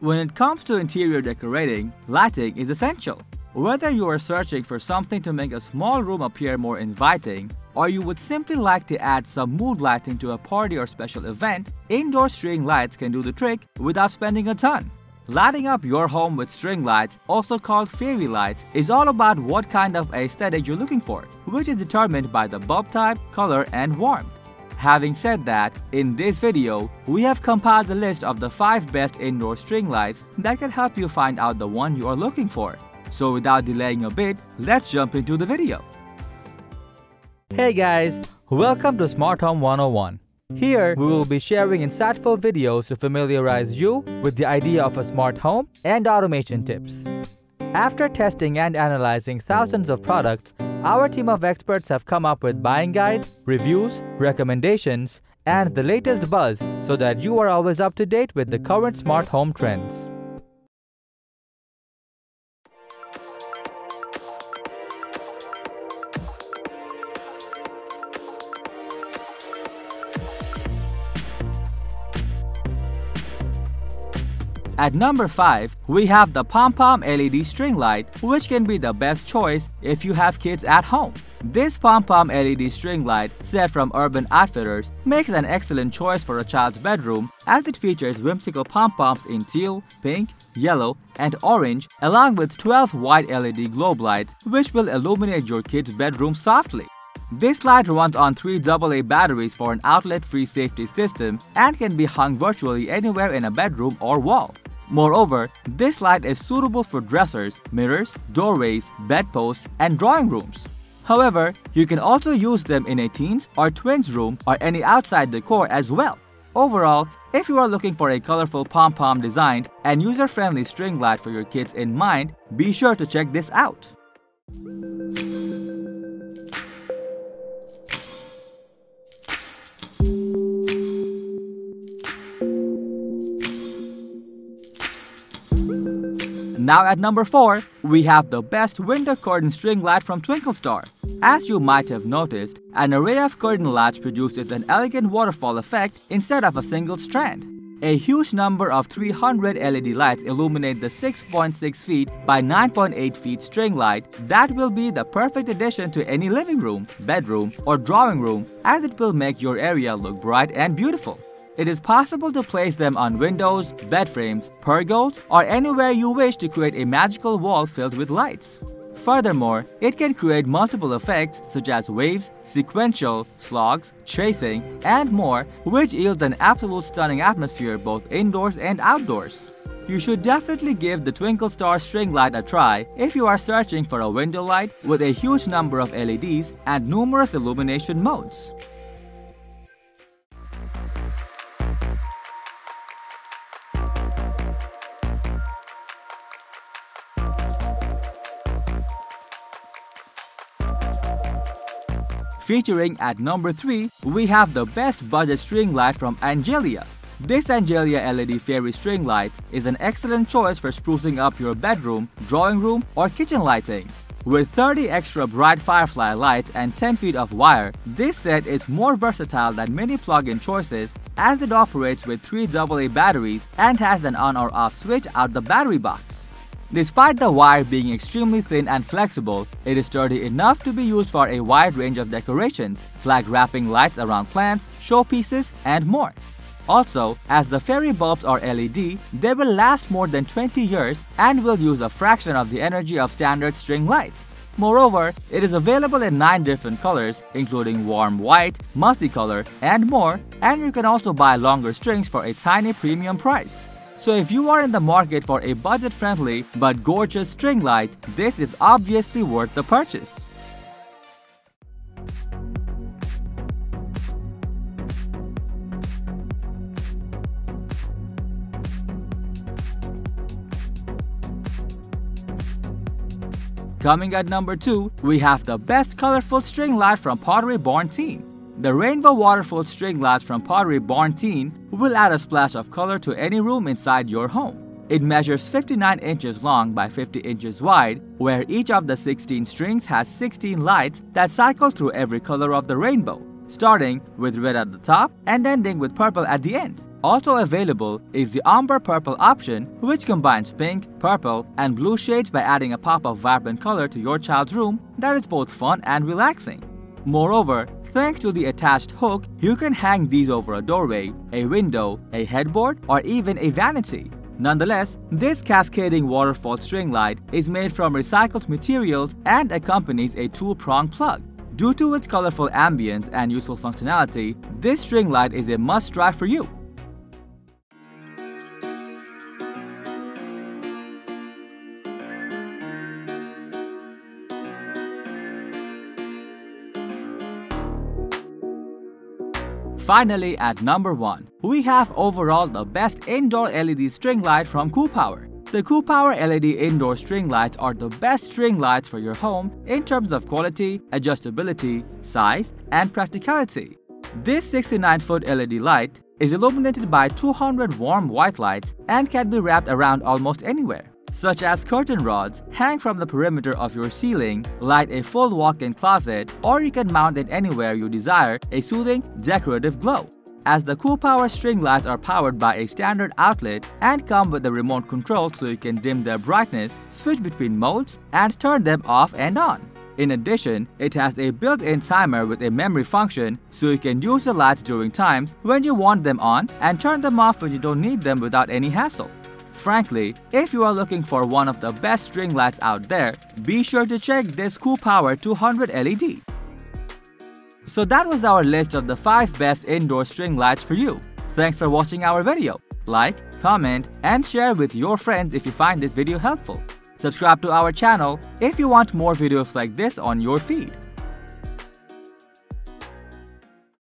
When it comes to interior decorating, lighting is essential. Whether you are searching for something to make a small room appear more inviting, or you would simply like to add some mood lighting to a party or special event, indoor string lights can do the trick without spending a ton. Lighting up your home with string lights, also called fairy lights, is all about what kind of aesthetic you're looking for, which is determined by the bulb type, color, and warmth. Having said that, in this video, we have compiled a list of the 5 best indoor string lights that can help you find out the one you are looking for. So without delaying a bit, let's jump into the video. Hey guys, welcome to Smart Home 101. Here, we will be sharing insightful videos to familiarize you with the idea of a smart home and automation tips. After testing and analyzing thousands of products, our team of experts have come up with buying guides, reviews, recommendations, and the latest buzz so that you are always up to date with the current smart home trends. At number 5, we have the Pom-Pom LED string light, which can be the best choice if you have kids at home. This Pom-Pom LED string light, set from Urban Outfitters, makes an excellent choice for a child's bedroom as it features whimsical pom-poms in teal, pink, yellow, and orange along with 12 white LED globe lights which will illuminate your kid's bedroom softly. This light runs on three AA batteries for an outlet-free safety system and can be hung virtually anywhere in a bedroom or wall. Moreover, this light is suitable for dressers, mirrors, doorways, bedposts, and drawing rooms. However, you can also use them in a teens or twins room or any outside decor as well. Overall, if you are looking for a colorful pom-pom designed and user-friendly string light for your kids in mind, be sure to check this out. Now at number 4, we have the best window curtain string light from Twinkle Star. As you might have noticed, an array of curtain lights produces an elegant waterfall effect instead of a single strand. A huge number of 300 LED lights illuminate the 6.6 feet by 9.8 feet string light that will be the perfect addition to any living room, bedroom, or drawing room as it will make your area look bright and beautiful. It is possible to place them on windows, bed frames, pergolas, or anywhere you wish to create a magical wall filled with lights. Furthermore, it can create multiple effects such as waves, sequential, slogs, tracing, and more, which yields an absolute stunning atmosphere both indoors and outdoors. You should definitely give the Twinkle Star string light a try if you are searching for a window light with a huge number of LEDs and numerous illumination modes. Featuring at number 3, we have the best budget string light from Anjaylia. This Anjaylia LED Fairy string light is an excellent choice for sprucing up your bedroom, drawing room, or kitchen lighting. With 30 extra bright firefly lights and 10 feet of wire, this set is more versatile than many plug-in choices as it operates with 3 AA batteries and has an on or off switch out the battery box. Despite the wire being extremely thin and flexible, it is sturdy enough to be used for a wide range of decorations, like wrapping lights around plants, showpieces, and more. Also, as the fairy bulbs are LED, they will last more than 20 years and will use a fraction of the energy of standard string lights. Moreover, it is available in 9 different colors including warm white, multicolor, and more, and you can also buy longer strings for a tiny premium price. So if you are in the market for a budget-friendly but gorgeous string light, this is obviously worth the purchase. Coming at number 2, we have the best colorful string light from Pottery Barn Teen. The Rainbow Waterfall string lights from Pottery Barn Teen will add a splash of color to any room inside your home. It measures 59 inches long by 50 inches wide, where each of the 16 strings has 16 lights that cycle through every color of the rainbow, starting with red at the top and ending with purple at the end. Also available is the Ombre Purple option which combines pink, purple and blue shades by adding a pop of vibrant color to your child's room that is both fun and relaxing. Moreover, thanks to the attached hook, you can hang these over a doorway, a window, a headboard or even a vanity. Nonetheless, this cascading waterfall string light is made from recycled materials and accompanies a two-prong plug. Due to its colorful ambience and useful functionality, this string light is a must-try for you. Finally, at number 1, we have overall the best indoor LED string light from KooPower. The KooPower LED indoor string lights are the best string lights for your home in terms of quality, adjustability, size, and practicality. This 69-foot LED light is illuminated by 200 warm white lights and can be wrapped around almost anywhere such as curtain rods, hang from the perimeter of your ceiling, light a full walk-in closet, or you can mount it anywhere you desire a soothing, decorative glow. As the KooPower string lights are powered by a standard outlet and come with a remote control so you can dim their brightness, switch between modes, and turn them off and on. In addition, it has a built-in timer with a memory function so you can use the lights during times when you want them on and turn them off when you don't need them without any hassle. Frankly, if you are looking for one of the best string lights out there, be sure to check this KooPower 200 LED. So that was our list of the 5 best indoor string lights for you. Thanks for watching our video. Like, comment, and share with your friends if you find this video helpful. Subscribe to our channel if you want more videos like this on your feed.